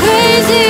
crazy.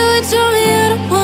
you and tell